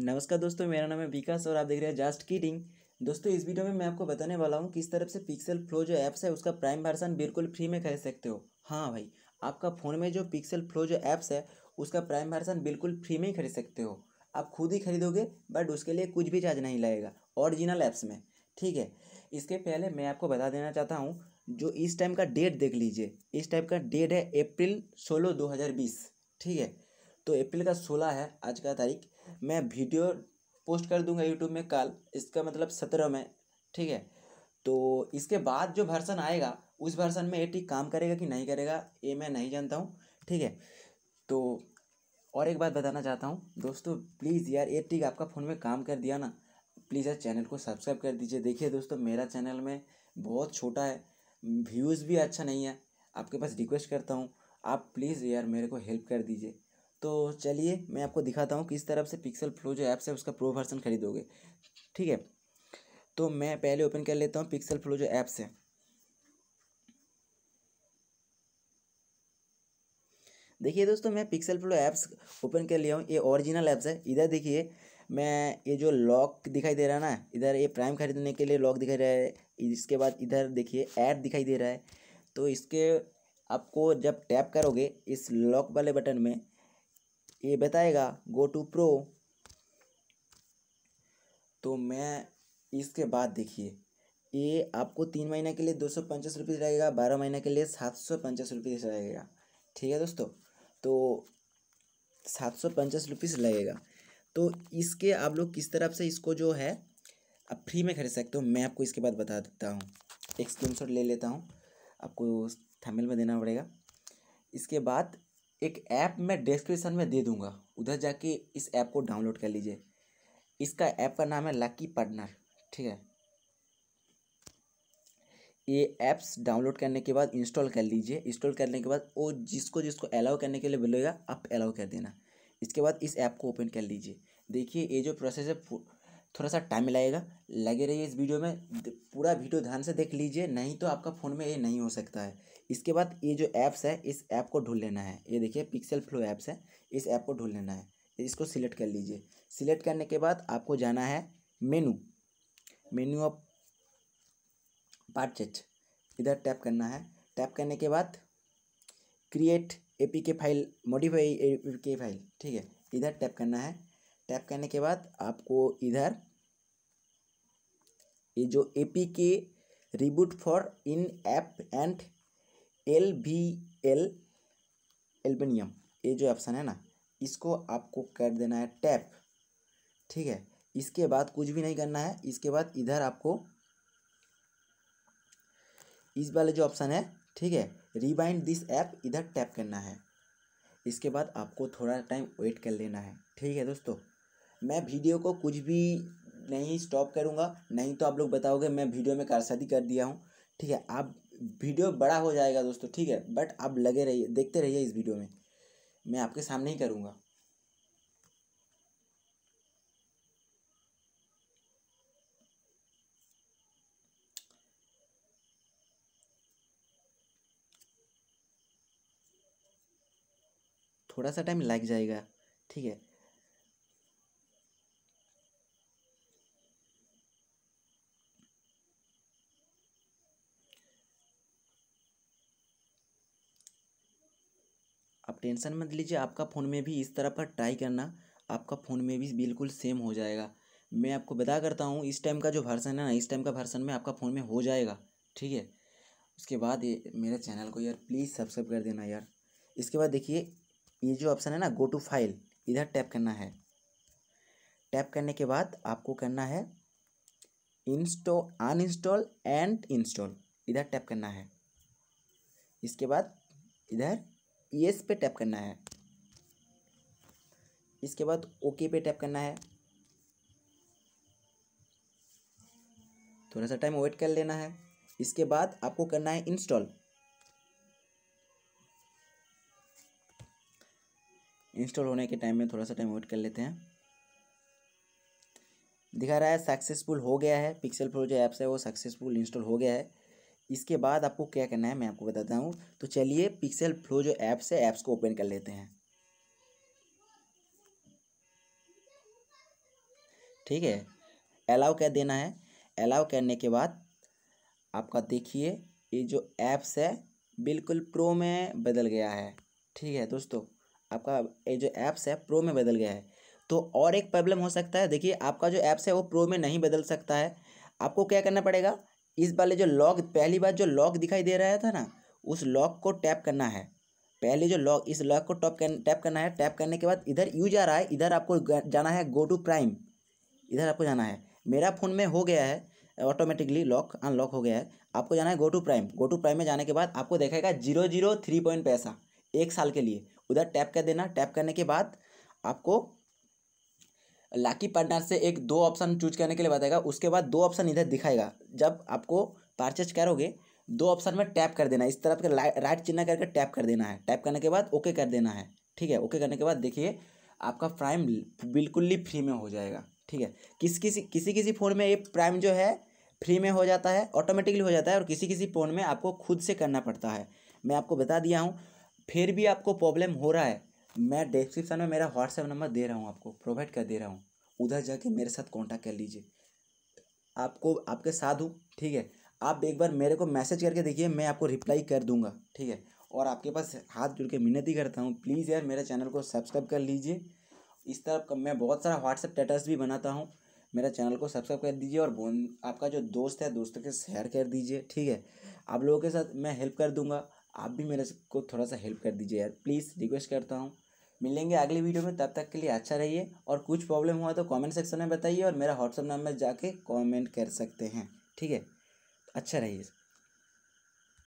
नमस्कार दोस्तों, मेरा नाम है विकास और आप देख रहे हैं जस्ट किडिंग दोस्तों, इस वीडियो में मैं आपको बताने वाला हूँ किस तरफ़ से पिक्सल फ्लो जो ऐप्स है, उसका प्राइम वर्सन बिल्कुल फ्री में खरीद सकते हो। हाँ भाई, आपका फ़ोन में जो पिक्सल फ्लो जो ऐप्स है, उसका प्राइम वर्सन बिल्कुल फ्री में ही खरीद सकते हो। आप खुद ही खरीदोगे बट उसके लिए कुछ भी चार्ज नहीं लगेगा ओरिजिनल ऐप्स में। ठीक है, इसके पहले मैं आपको बता देना चाहता हूँ, जो इस टाइम का डेट देख लीजिए। इस टाइप का डेट है अप्रैल सोलह दो हज़ार बीस। ठीक है तो अप्रैल का सोलह है, आज का तारीख। मैं वीडियो पोस्ट कर दूँगा यूट्यूब में कल, इसका मतलब सत्रह में, ठीक है? तो इसके बाद जो वर्सन आएगा, उस वर्सन में ये काम करेगा कि नहीं करेगा, ये मैं नहीं जानता हूँ, ठीक है? तो और एक बात बताना चाहता हूँ, दोस्तों प्लीज़ यार ये टिक आपका फ़ोन में काम कर दिया ना प्लीज़ यार चैनल को सब्सक्राइब कर दीजिए। देखिए दोस्तों, मेरा चैनल में बहुत छोटा है व्यूज़ भी अच्छा नहीं है, आपके पास रिक्वेस्ट करता हूँ, आप प्लीज़ यार मेरे को हेल्प कर दीजिए। तो चलिए मैं आपको दिखाता हूँ किस तरफ़ से पिक्सल फ्लो जो ऐप्स है उसका प्रो वर्सन खरीदोगे। ठीक है? तो मैं पहले ओपन कर लेता हूँ पिक्सल फ्लो जो ऐप्स है। देखिए दोस्तों, मैं पिक्सल फ्लो ऐप्स ओपन कर लिया हूँ। ये ओरिजिनल ऐप्स है। इधर देखिए, मैं ये जो लॉक दिखाई दे रहा है ना, इधर ये प्राइम खरीदने के लिए लॉक दिखाई रहा है। इसके बाद इधर देखिए ऐड दिखाई दे रहा है। तो इसके आपको जब टैप करोगे, इस लॉक वाले बटन में ये बताएगा गो टू प्रो तो मैं इसके बाद देखिए, ये आपको तीन महीने के लिए दो सौ पचास रुपये रहेगा, बारह महीने के लिए सात सौ पचास रुपये रहेगा। ठीक है दोस्तों? तो सात सौ पचास रुपीज़ लगेगा। तो इसके आप लोग किस तरफ़ से इसको जो है, आप फ्री में खरीद सकते हो? मैं आपको इसके बाद बता देता हूँ। एक स्क्रीन ले लेता हूँ। आपको थैमिल में देना पड़ेगा। इसके बाद एक ऐप मैं डिस्क्रिप्शन में दे दूँगा। उधर जाके इस ऐप को डाउनलोड कर लीजिए। इसका ऐप का नाम है लकी पार्टनर ठीक है? ये ऐप्स डाउनलोड करने के बाद इंस्टॉल कर लीजिए। इंस्टॉल करने के बाद वो जिसको जिसको अलाउ करने के लिए बोलेगा, आप अलाउ कर देना। इसके बाद इस ऐप को ओपन कर लीजिए। देखिए, ये जो प्रोसेस है थोड़ा सा टाइम लगेगा लगे रहिए इस वीडियो में। पूरा वीडियो ध्यान से देख लीजिए। नहीं तो आपका फ़ोन में ये नहीं हो सकता है। इसके बाद ये जो ऐप्स है, इस ऐप को ढूंढ लेना है। ये देखिए पिक्सल फ्लो ऐप्स है। इस ऐप को ढूंढ लेना है। इसको सिलेक्ट कर लीजिए। सिलेक्ट करने के बाद आपको जाना है मेनू मेन्यू ऑफ़ पार्चेट इधर टैप करना है। टैप करने के बाद create A P K file modify A P K file ठीक है? इधर टैप करना है। टैप करने के बाद आपको इधर ये जो A P K reboot for in app and L V L एल्बेनियम ये जो ऑप्शन है ना, इसको आपको कर देना है टैप ठीक है? इसके बाद कुछ भी नहीं करना है, इसके बाद इधर आपको इस वाले जो ऑप्शन है, ठीक है? रिबाइंड दिस ऐप इधर टैप करना है। इसके बाद आपको थोड़ा टाइम वेट कर लेना है, ठीक है दोस्तों? मैं वीडियो को कुछ भी नहीं स्टॉप करूँगा, नहीं तो आप लोग बताओगे मैं वीडियो में कारसादी कर दिया हूँ। ठीक है, आप वीडियो बड़ा हो जाएगा दोस्तों, ठीक है बट आप लगे रहिए, देखते रहिए इस वीडियो में। मैं आपके सामने ही करूँगा। थोड़ा सा टाइम लग जाएगा, ठीक है। आप टेंशन मत लीजिए, आपका फ़ोन में भी इस तरह का ट्राई करना, आपका फ़ोन में भी बिल्कुल सेम हो जाएगा। मैं आपको बता करता हूँ, इस टाइम का जो वर्सन है ना, इस टाइम का वर्सन में आपका फ़ोन में हो जाएगा, ठीक है? उसके बाद ये मेरे चैनल को यार प्लीज़ सब्सक्राइब कर देना यार। इसके बाद देखिए, ये जो ऑप्शन है ना गो टू फ़ाइल इधर टैप करना है। टैप करने के बाद आपको करना है इंस्टॉल अनइंस्टॉल एंड इंस्टॉल इधर टैप करना है। इसके बाद इधर यस पे टैप करना है। इसके बाद ओके पे टैप करना है। थोड़ा सा टाइम वेट कर लेना है। इसके बाद आपको करना है इंस्टॉल इंस्टॉल होने के टाइम में थोड़ा सा टाइम वेट कर लेते हैं। दिखा रहा है सक्सेसफुल हो गया है। पिक्सल प्रो जो ऐप्स है वो सक्सेसफुल इंस्टॉल हो गया है। इसके बाद आपको क्या करना है, मैं आपको बताता हूँ। तो चलिए पिक्सल फ्लो जो ऐप्स है ऐप्स को ओपन कर लेते हैं। ठीक है? अलाउ क्या देना है। अलाउ करने के बाद आपका देखिए, ये जो ऐप्स है, बिल्कुल प्रो में बदल गया है। ठीक है दोस्तों? आपका ये जो ऐप्स है प्रो में बदल गया है। तो और एक प्रॉब्लम हो सकता है। देखिए, आपका जो ऐप्स है, वो प्रो में नहीं बदल सकता है। आपको क्या करना पड़ेगा? इस वाले जो लॉग पहली बार जो लॉग दिखाई दे रहा था ना, उस लॉक को टैप करना है। पहले जो लॉक इस लॉक को टॉप कर टैप करना है टैप करने के बाद इधर यूज़ आ रहा है, इधर आपको जाना है गो टू प्राइम इधर आपको जाना है। मेरा फ़ोन में हो गया है ऑटोमेटिकली लॉक अनलॉक हो गया है। आपको जाना है go to Prime go to Prime में जाने के बाद आपको देखेगा ज़ीरो ज़ीरो थ्री पॉइंट पैसा, एक साल के लिए। उधर टैप कर देना। टैप करने के बाद आपको लाकी पार्टनर से एक दो ऑप्शन चूज़ करने के लिए बताएगा, उसके बाद दो ऑप्शन इधर दिखाएगा। जब आपको परचेज करोगे, दो ऑप्शन में टैप कर देना इस तरफ़ के राइट चिन्ह करके टैप कर देना है। टैप करने के बाद ओके कर देना है। ठीक है? ओके करने के बाद देखिए, आपका प्राइम बिल्कुल ही फ्री में हो जाएगा। ठीक है? किस, किसी किसी किसी फ़ोन में ये प्राइम जो है फ्री में हो जाता है ऑटोमेटिकली हो जाता है और किसी किसी फ़ोन में आपको खुद से करना पड़ता है। मैं आपको बता दिया हूँ, फिर भी आपको प्रॉब्लम हो रहा है मैं डिस्क्रिप्शन में मेरा व्हाट्सएप नंबर दे रहा हूँ आपको प्रोवाइड कर दे रहा हूँ। उधर जाके मेरे साथ कॉन्टैक्ट कर लीजिए। आपको, आपके साथ हूँ ठीक है? आप एक बार मेरे को मैसेज करके देखिए, मैं आपको रिप्लाई कर दूँगा, ठीक है? और आपके पास हाथ जुड़ के मिन्नती करता हूँ। प्लीज़ यार, मेरे चैनल को सब्सक्राइब कर लीजिए। इस तरफ़ मैं बहुत सारा व्हाट्सएप स्टेटस भी बनाता हूँ। मेरा चैनल को सब्सक्राइब कर दीजिए और आपका जो दोस्त है, दोस्तों के शेयर कर दीजिए, ठीक है? आप लोगों के साथ मैं हेल्प कर दूँगा। आप भी मेरे को थोड़ा सा हेल्प कर दीजिए यार। प्लीज़ रिक्वेस्ट करता हूँ। मिलेंगे अगली वीडियो में, तब तक के लिए अच्छा रहिए। और कुछ प्रॉब्लम हुआ तो कमेंट सेक्शन में बताइए और मेरा व्हाट्सअप नंबर जाके कमेंट कर सकते हैं। ठीक है? अच्छा रहिए।